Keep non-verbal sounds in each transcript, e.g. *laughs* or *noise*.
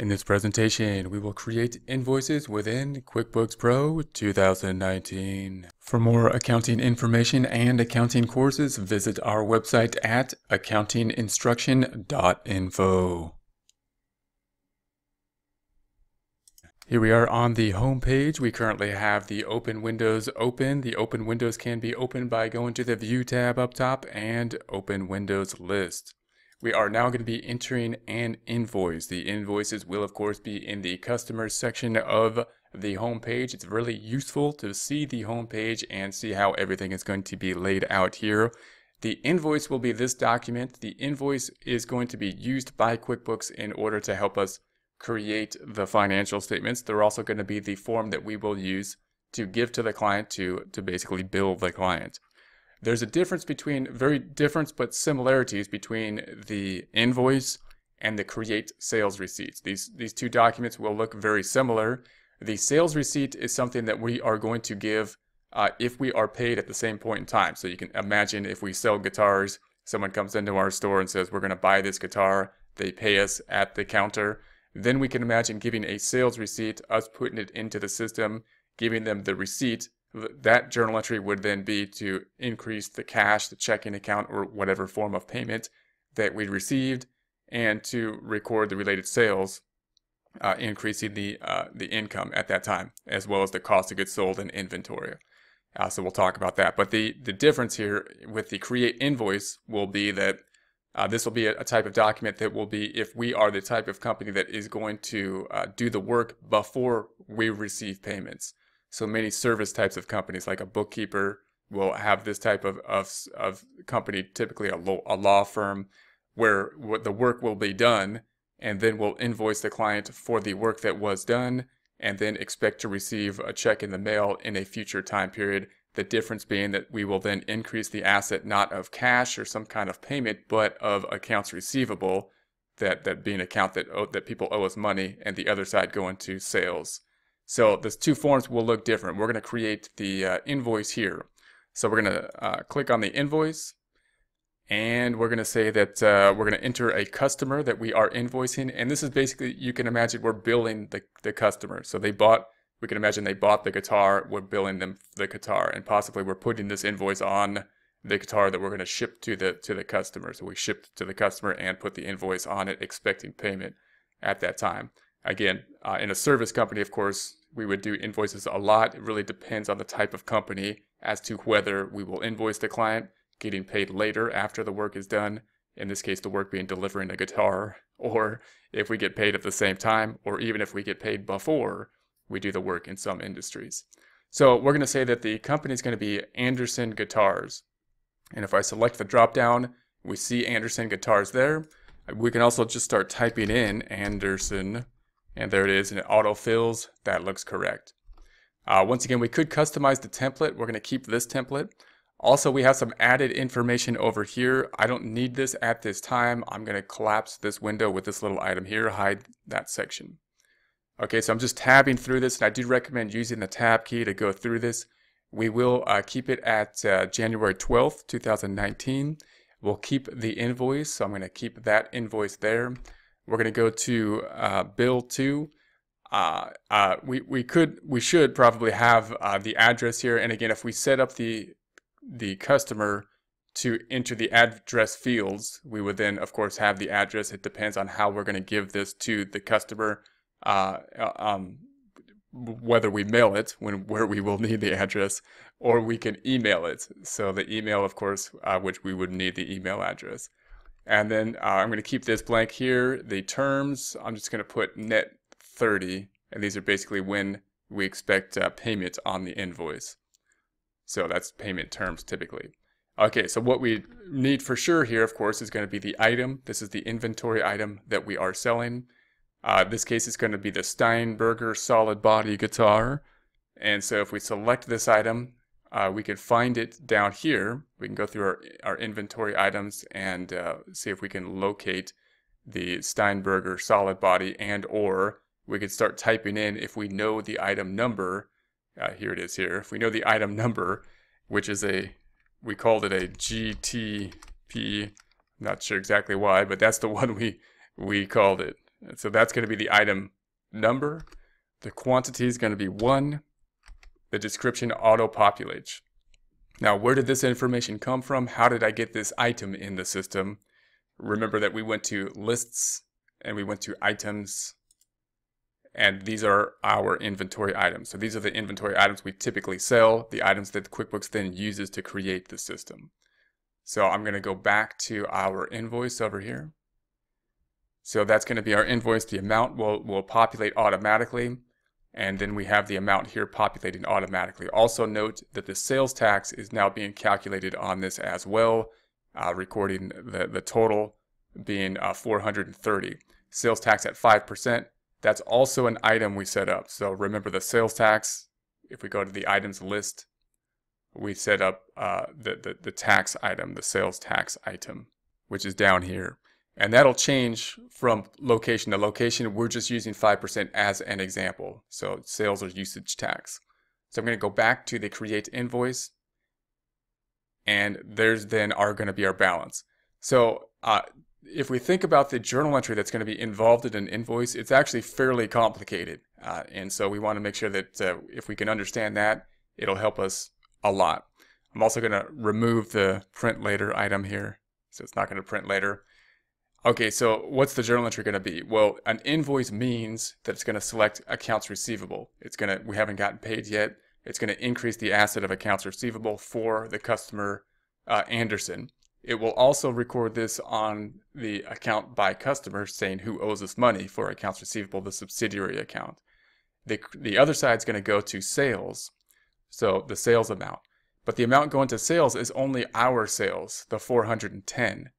In this presentation, we will create invoices within QuickBooks Pro 2019. For more accounting information and accounting courses, visit our website at accountinginstruction.info. Here we are on the home page. We currently have the open windows open. The open windows can be opened by going to the view tab up top and open windows list. We are now going to be entering an invoice. The invoices will of course be in the customers section of the home page. It's really useful to see the home page and see how everything is going to be laid out here. The invoice will be this document. The invoice is going to be used by QuickBooks in order to help us create the financial statements. They're also going to be the form that we will use to give to the client to, to basically bill the client. There's a difference between, very difference but similarities between the invoice and the create sales receipts. These, these two documents will look very similar. The sales receipt is something that we are going to give uh, if we are paid at the same point in time. So you can imagine if we sell guitars, someone comes into our store and says, we're going to buy this guitar. They pay us at the counter. Then we can imagine giving a sales receipt, us putting it into the system, giving them the receipt, that journal entry would then be to increase the cash, the checking account, or whatever form of payment that we received, and to record the related sales, uh, increasing the uh, the income at that time, as well as the cost of goods sold and inventory. Uh, so we'll talk about that. But the the difference here with the create invoice will be that uh, this will be a, a, type of document that will be if we are the type of company that is going to uh, do the work before we receive payments. So many service types of companies, like a bookkeeper, will have this type of, of, of company, typically a, law, a law firm, where the work will be done and then we'll invoice the client for the work that was done and then expect to receive a check in the mail in a future time period. The difference being that we will then increase the asset not of cash or some kind of payment, but of accounts receivable, that, that being account that, oh, that people owe us money, and the other side go into sales. So the two forms will look different. We're going to create the uh, invoice here. So we're going to uh, click on the invoice and we're going to say that uh, we're going to enter a customer that we are invoicing. And this is basically, you can imagine we're billing the, the customer. So they bought, we can imagine they bought the guitar, we're billing them the guitar and possibly we're putting this invoice on the guitar that we're going to ship to the to the customer. So we ship to the customer and put the invoice on it, expecting payment at that time. Again, uh, in a service company, of course, we would do invoices a lot. It really depends on the type of company as to whether we will invoice the client, getting paid later after the work is done. In this case, the work being delivering a guitar, or if we get paid at the same time, or even if we get paid before we do the work in some industries. So we're going to say that the company is going to be Anderson Guitars. And if I select the drop down, we see Anderson Guitars there. We can also just start typing in Anderson and there it is, and it autofills. That looks correct. Uh, once again, we could customize the template. We're going to keep this template. Also, we have some added information over here. I don't need this at this time. I'm going to collapse this window with this little item here, hide that section. Okay, so I'm just tabbing through this, and I do recommend using the tab key to go through this. We will uh, keep it at uh, January 12th, 2019. We'll keep the invoice, so I'm going to keep that invoice there. We're going to go to uh, bill to. Uh, uh, we, we could, we should probably have uh, the address here. And again, if we set up the, the customer to enter the address fields, we would then of course have the address. It depends on how we're going to give this to the customer. Uh, uh, um, whether we mail it when where we will need the address or we can email it so the email of course uh, which we would need the email address and then uh, I'm going to keep this blank here. The terms, I'm just going to put net 30. And these are basically when we expect uh, payment on the invoice. So that's payment terms typically. Okay, so what we need for sure here, of course, is going to be the item. This is the inventory item that we are selling. Uh, this case is going to be the Steinberger solid body guitar. And so if we select this item, uh, we can find it down here. We can go through our, our inventory items and uh, see if we can locate the Steinberger solid body and or we could start typing in if we know the item number. Uh, here it is here. If we know the item number, which is a, we called it a GTP, not sure exactly why, but that's the *laughs* one we, we called it. So that's going to be the item number. The quantity is going to be 1. The description auto-populates. Now, where did this information come from? How did I get this item in the system? Remember that we went to lists and we went to items and these are our inventory items. So these are the inventory items we typically sell, the items that QuickBooks then uses to create the system. So I'm going to go back to our invoice over here. So that's going to be our invoice. The amount will, will populate automatically. And then we have the amount here populating automatically. Also note that the sales tax is now being calculated on this as well, uh, recording the, the total being uh, 430. Sales tax at 5%. That's also an item we set up. So remember the sales tax, if we go to the items list, we set up uh, the, the, the tax item, the sales tax item, which is down here. And that'll change from location to location. We're just using 5% as an example. So sales or usage tax. So I'm going to go back to the create invoice. And there's then are going to be our balance. So uh, if we think about the journal entry that's going to be involved in an invoice, it's actually fairly complicated. Uh, and so we want to make sure that uh, if we can understand that, it'll help us a lot. I'm also going to remove the print later item here. So it's not going to print later. Okay, so what's the journal entry going to be? Well, an invoice means that it's going to select accounts receivable. It's going to, we haven't gotten paid yet. It's going to increase the asset of accounts receivable for the customer, uh, Anderson. It will also record this on the account by customer saying who owes us money for accounts receivable, the subsidiary account. The, the other side is going to go to sales, so the sales amount. But the amount going to sales is only our sales, the 410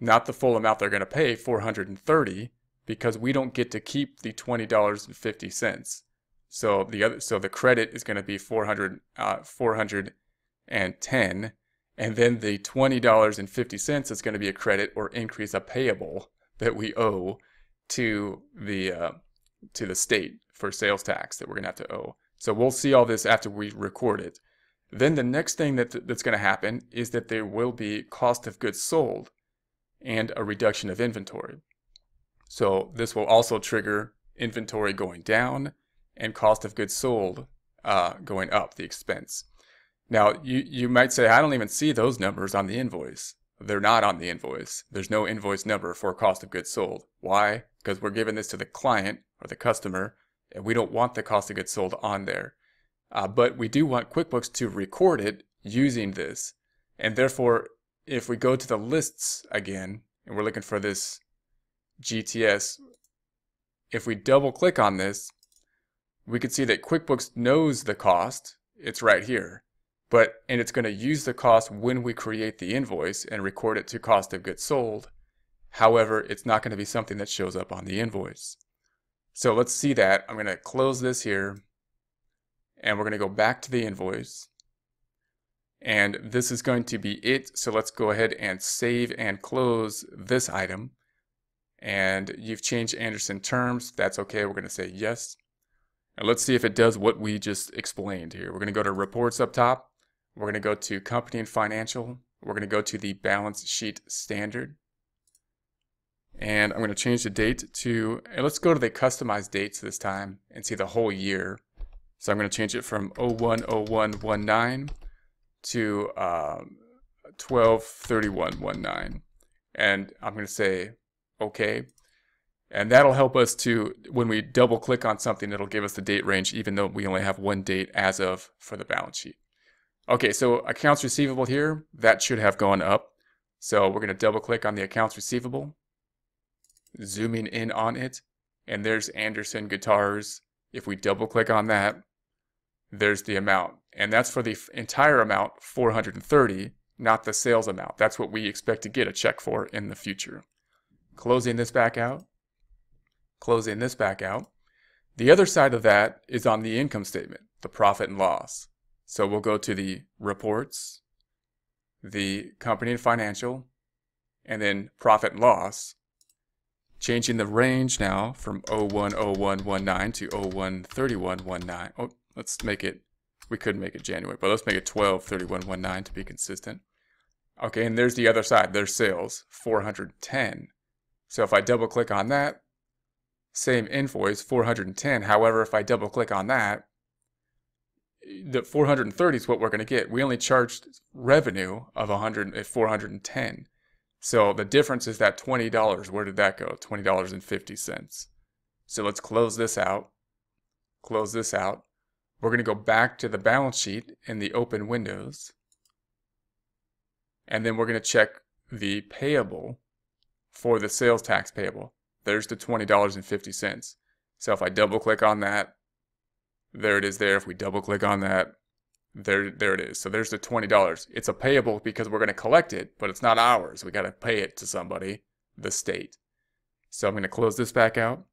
not the full amount they're going to pay, 430, because we don't get to keep the $20.50. So the other, so the credit is going to be 400, uh, 410, and then the $20.50 is going to be a credit or increase a payable that we owe to the uh, to the state for sales tax that we're going to have to owe. So we'll see all this after we record it. Then the next thing that that's going to happen is that there will be cost of goods sold and a reduction of inventory. So this will also trigger inventory going down and cost of goods sold uh, going up, the expense. Now, you, you might say, I don't even see those numbers on the invoice. They're not on the invoice. There's no invoice number for cost of goods sold. Why? Because we're giving this to the client or the customer, and we don't want the cost of goods sold on there. Uh, but we do want QuickBooks to record it using this. And therefore, if we go to the lists again, and we're looking for this GTS, if we double click on this, we can see that QuickBooks knows the cost. It's right here. But, and it's going to use the cost when we create the invoice and record it to cost of goods sold. However, it's not going to be something that shows up on the invoice. So let's see that. I'm going to close this here and we're going to go back to the invoice and this is going to be it. So let's go ahead and save and close this item. And you've changed Anderson terms. That's okay. We're going to say yes. And let's see if it does what we just explained here. We're going to go to reports up top. We're going to go to company and financial. We're going to go to the balance sheet standard. And I'm going to change the date to, let's go to the customized dates this time and see the whole year. So I'm going to change it from 010119 to um, 123119 and I'm going to say okay. And that'll help us to when we double click on something it'll give us the date range even though we only have one date as of for the balance sheet. Okay so accounts receivable here that should have gone up. So we're going to double click on the accounts receivable zooming in on it and there's Anderson guitars. If we double click on that there's the amount. And that's for the entire amount, 430, not the sales amount. That's what we expect to get a check for in the future. Closing this back out, closing this back out. The other side of that is on the income statement, the profit and loss. So we'll go to the reports, the company and financial, and then profit and loss. Changing the range now from 010119 to 013119. Oh, Let's make it, we could make it January, but let's make it 12, 31, 19 to be consistent. Okay, and there's the other side. There's sales, 410. So if I double click on that, same invoice, 410. However, if I double click on that, the 430 is what we're going to get. We only charged revenue of 100 uh, 410. So the difference is that $20. Where did that go? $20.50. So let's close this out. Close this out. We're going to go back to the balance sheet in the open windows. And then we're going to check the payable for the sales tax payable. There's the $20.50. So if I double click on that, there it is there. If we double click on that, there, there it is. So there's the $20. It's a payable because we're going to collect it, but it's not ours. We got to pay it to somebody, the state. So I'm going to close this back out,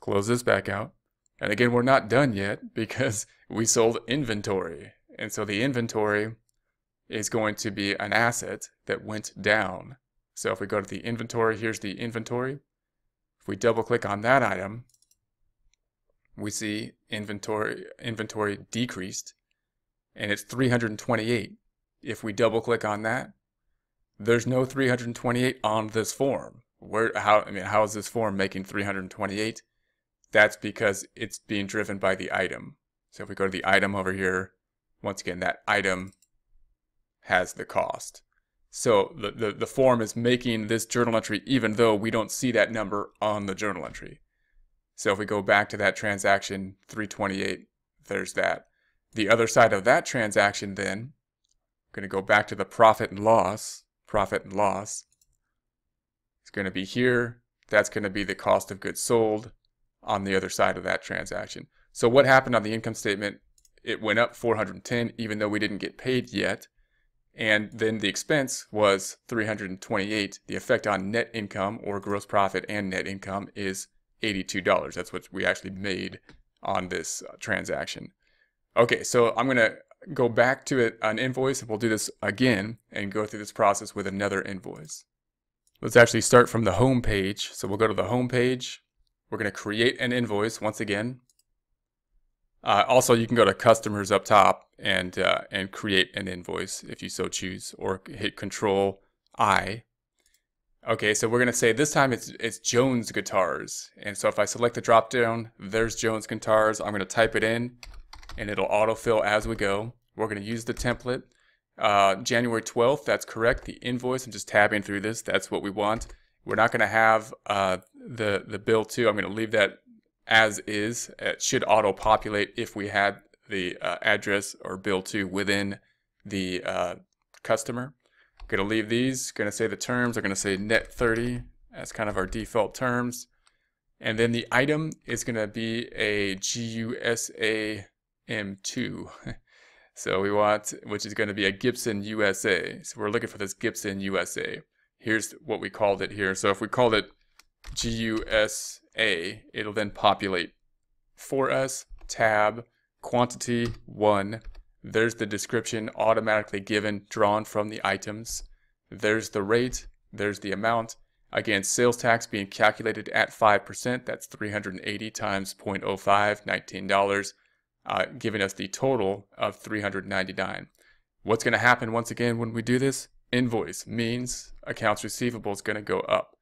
close this back out. And again, we're not done yet because *laughs* we sold inventory. And so the inventory is going to be an asset that went down. So if we go to the inventory, here's the inventory. If we double click on that item, we see inventory inventory decreased and it's 328. If we double click on that, there's no 328 on this form. Where how I mean how is this form making 328? That's because it's being driven by the item. So if we go to the item over here, once again that item has the cost. So the, the, the form is making this journal entry even though we don't see that number on the journal entry. So if we go back to that transaction 328, there's that. The other side of that transaction then, I'm going to go back to the profit and loss, profit and loss. It's going to be here. That's going to be the cost of goods sold on the other side of that transaction. So what happened on the income statement? It went up 410 even though we didn't get paid yet. And then the expense was 328. The effect on net income or gross profit and net income is $82. That's what we actually made on this uh, transaction. Okay, so I'm going to go back to it, an invoice and we'll do this again and go through this process with another invoice. Let's actually start from the home page. So we'll go to the home page. We're going to create an invoice once again. Uh, also, you can go to customers up top and uh, and create an invoice if you so choose, or hit Control I Okay, so we're gonna say this time it's it's Jones guitars. And so if I select the drop down, there's Jones guitars. I'm gonna type it in and it'll autofill as we go. We're gonna use the template. Uh, January 12th, that's correct. The invoice, I'm just tabbing through this. That's what we want. We're not gonna have uh, the, the bill to. I'm gonna leave that as is. It should auto populate if we had the uh, address or bill to within the uh, customer. Gonna leave these, gonna say the terms, I'm gonna say net 30 as kind of our default terms. And then the item is gonna be a GUSA M2. *laughs* so we want, which is gonna be a Gibson USA. So we're looking for this Gibson USA. Here's what we called it here. So if we called it GUSA, it'll then populate for us, tab, quantity one, there's the description automatically given, drawn from the items. There's the rate. There's the amount. Again, sales tax being calculated at 5%. That's 380 times 0.05, $19, uh, giving us the total of 399. What's going to happen once again when we do this? Invoice means accounts receivable is going to go up.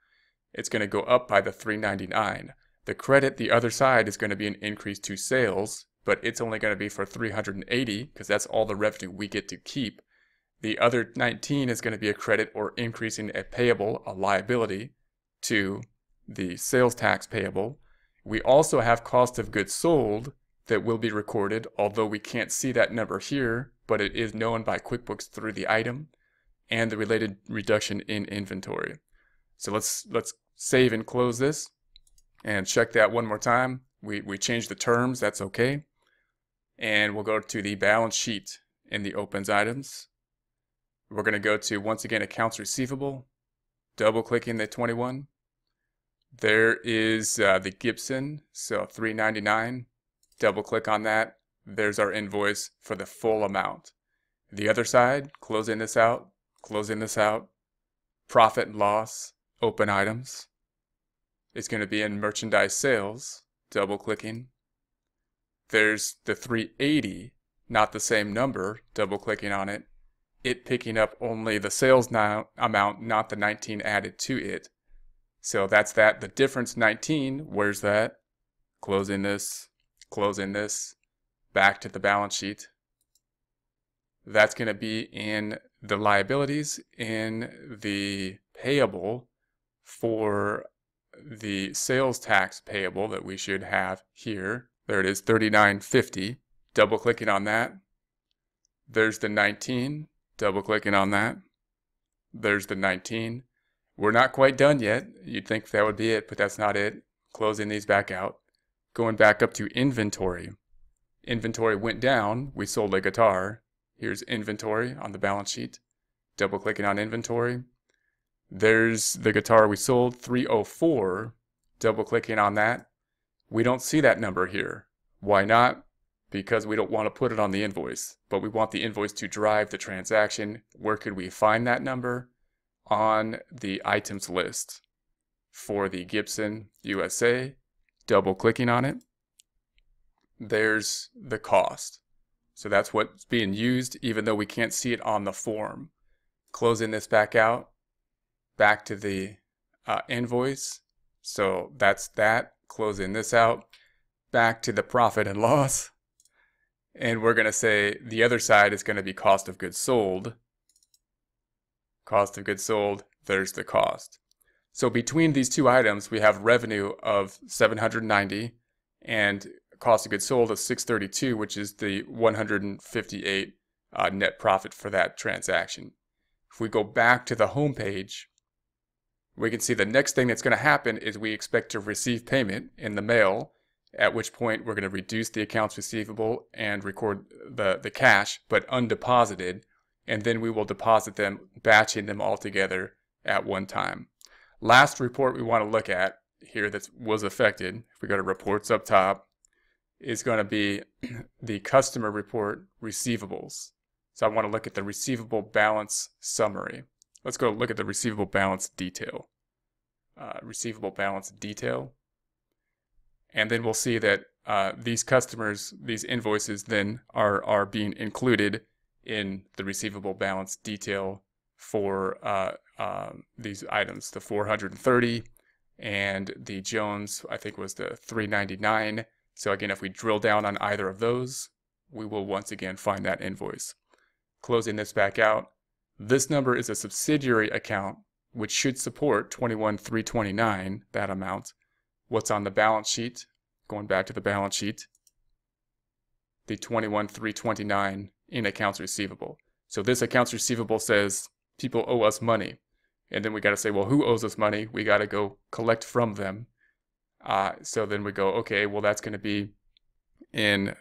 It's going to go up by the 399. The credit, the other side, is going to be an increase to sales but it's only going to be for 380 because that's all the revenue we get to keep. The other 19 is going to be a credit or increasing a payable, a liability, to the sales tax payable. We also have cost of goods sold that will be recorded, although we can't see that number here, but it is known by QuickBooks through the item and the related reduction in inventory. So let's let's save and close this and check that one more time. We, we changed the terms, that's okay and we'll go to the balance sheet in the opens items. We're to go to, once again, accounts receivable, double clicking the 21. There is uh, the Gibson, so 399. Double click on that. There's our invoice for the full amount. The other side, closing this out, closing this out. Profit and loss, open items. It's going to be in merchandise sales, double clicking, there's the 380, not the same number, double clicking on it, it picking up only the sales now, amount, not the 19 added to it. So that's that. The difference 19, where's that? Closing this, closing this, back to the balance sheet. That's going to be in the liabilities in the payable for the sales tax payable that we should have here. There it is, 3950. Double clicking on that. There's the 19. Double clicking on that. There's the 19. We're not quite done yet. You'd think that would be it, but that's not it. Closing these back out. Going back up to inventory. Inventory went down. We sold a guitar. Here's inventory on the balance sheet. Double clicking on inventory. There's the guitar we sold, 304. Double clicking on that. We don't see that number here. Why not? Because we don't want to put it on the invoice, but we want the invoice to drive the transaction. Where could we find that number? On the items list for the Gibson USA. Double clicking on it. There's the cost. So that's what's being used, even though we can't see it on the form. Closing this back out back to the uh, invoice. So that's that. Closing this out. Back to the profit and *laughs* loss. And we're going to say the other side is going to be cost of goods sold. Cost of goods sold, there's the cost. So between these two items, we have revenue of 790 and cost of goods sold of 632, which is the 158 uh, net profit for that transaction. If we go back to the home page, we can see the next thing that's going to happen is we expect to receive payment in the mail, at which point we're going to reduce the accounts receivable and record the, the cash, but undeposited, and then we will deposit them, batching them all together at one time. Last report we want to look at here that was affected, if we go to reports up top, is going to be *clears throat* the customer report receivables. So I want to look at the receivable balance summary. Let's go look at the receivable balance detail. Uh, receivable balance detail. And then we'll see that uh, these customers, these invoices then are, are being included in the receivable balance detail for uh, um, these items, the 430 and the Jones, I think was the 399. So again, if we drill down on either of those, we will once again find that invoice. Closing this back out, this number is a subsidiary account, which should support 21329, that amount. What's on the balance sheet, going back to the balance sheet, the 21329 in accounts receivable. So this accounts receivable says people owe us money. And then we got to say, well, who owes us money? We got to go collect from them. Uh, so then we go, okay, well, that's going to be in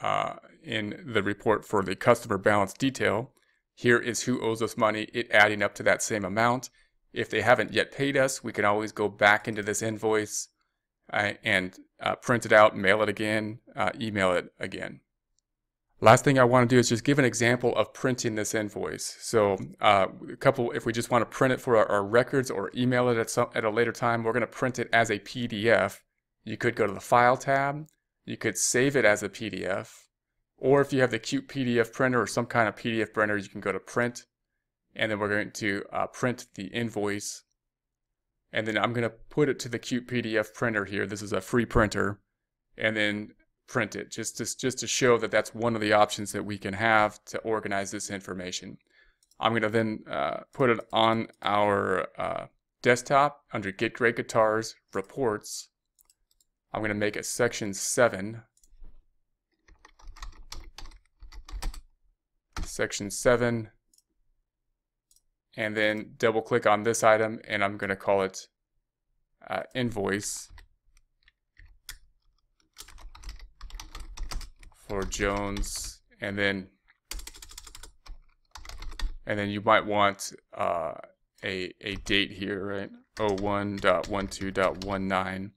uh, in the report for the customer balance detail. Here is who owes us money, it adding up to that same amount. If they haven't yet paid us, we can always go back into this invoice uh, and uh, print it out, mail it again, uh, email it again. Last thing I want to do is just give an example of printing this invoice. So uh, a couple, if we just want to print it for our, our records or email it at, some, at a later time, we're going to print it as a PDF. You could go to the File tab. You could save it as a PDF. Or if you have the Cute PDF printer or some kind of PDF printer, you can go to print and then we're going to uh, print the invoice. And then I'm going to put it to the Cute PDF printer here. This is a free printer and then print it just to, just to show that that's one of the options that we can have to organize this information. I'm going to then uh, put it on our uh, desktop under Get Great Guitars Reports. I'm going to make a section 7 section 7, and then double click on this item, and I'm going to call it uh, invoice for Jones, and then and then you might want uh, a, a date here, right? 01.12.19,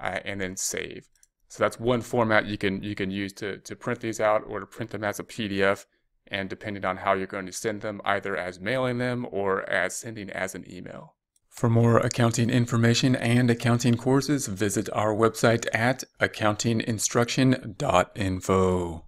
uh, and then save. So that's one format you can you can use to, to print these out or to print them as a PDF and depending on how you're going to send them, either as mailing them or as sending as an email. For more accounting information and accounting courses, visit our website at accountinginstruction.info.